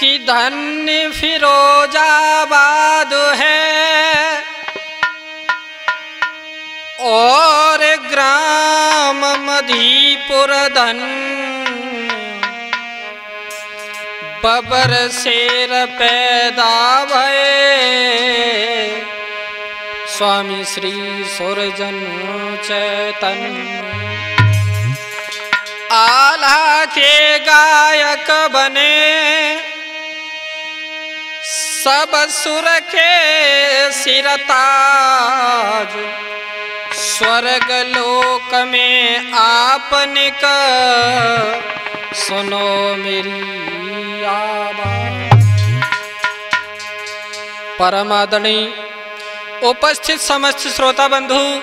कि धन्य फिरोजाबाद है। और ग्राम मधीपुर धन, बबर शेर पैदा भये स्वामी श्री सुरजन चैतन। आला के गायक बने। सब सुर के सिरताज। स्वर्ग लोक में आपने का सुनो मेरी आवाज़। परम उपस्थित समस्त श्रोता बंधु,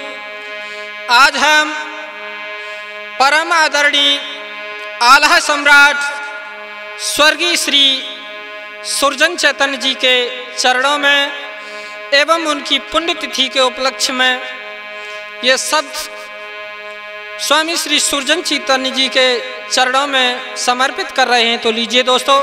आज हम परम आदरणीय आल्हा सम्राट स्वर्गीय श्री सुरजन चैतन्य जी के चरणों में एवं उनकी पुण्यतिथि के उपलक्ष्य में ये सब स्वामी श्री सुरजन चैतन्य जी के चरणों में समर्पित कर रहे हैं। तो लीजिए दोस्तों।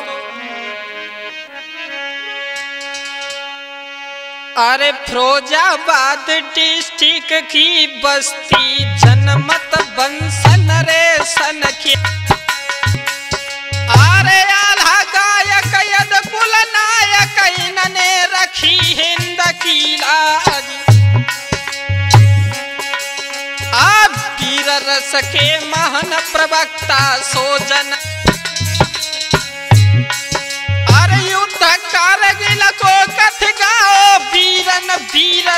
अरे फिरोजाबाद डिस्ट्रिक्ट की बस्ती, जनमत बंसन रे सन की नायक ने रखी हिंद की लाज। आप पीर रस के महान प्रवक्ता सोजन। अरे युद्ध कारगिल को कथ गाओ, वीरन वीर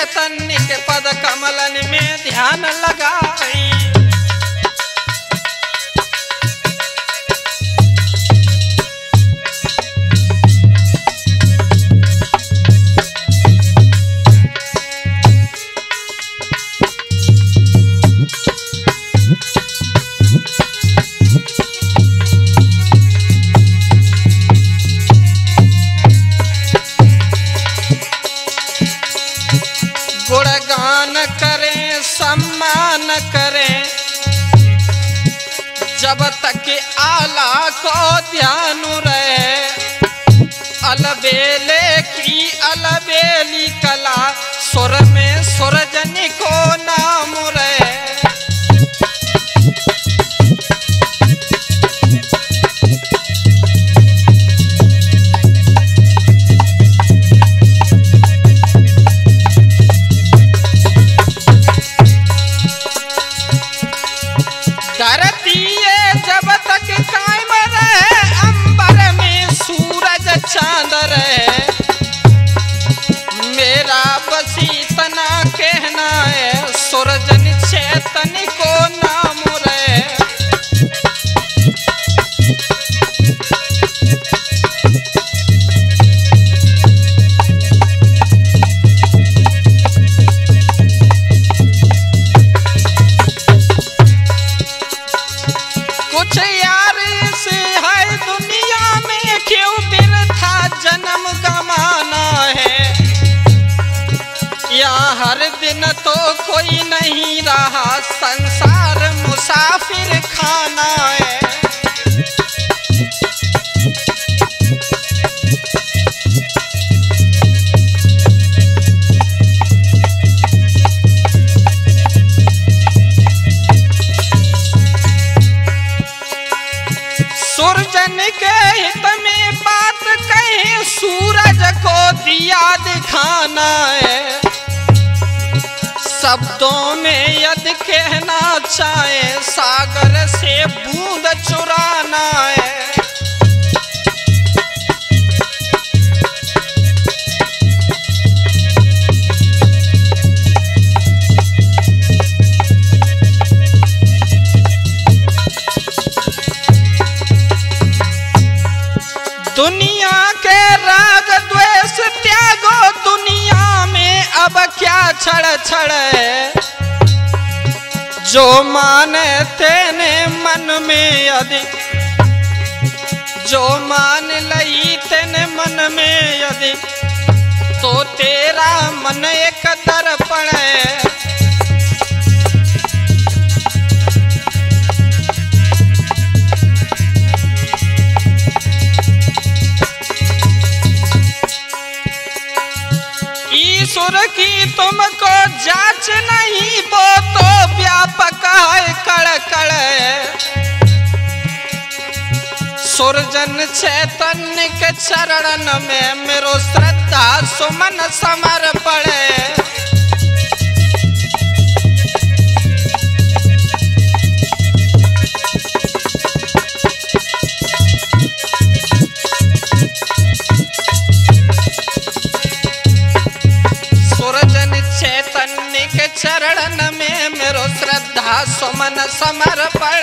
सूरजन चैतन्य के पद कमलन में ध्यान लगाई जब तक आला को ध्यान रहे। से है दुनिया में क्यों बिरथा जन्म कमाना है? या हर दिन तो कोई नहीं रहा संसार मुसाफिर खाना है दिया दिखाना है। शब्दों में यद कहना चाहे सागर से बूंद चुराना है। दुनिया के राग द्वेष त्यागो दुनिया में, अब क्या छड़ छड़ जो माने तेने मन में यदि, जो मान लई तेने मन में यदि तो तेरा मन एक तरफ़ पड़े सुरजन चैतन्य के चरण में मेरो श्रद्धा सुमन समर्पण सुरजन चैतन्य के चरण में मेरो श्रद्धा सुमन समर्पण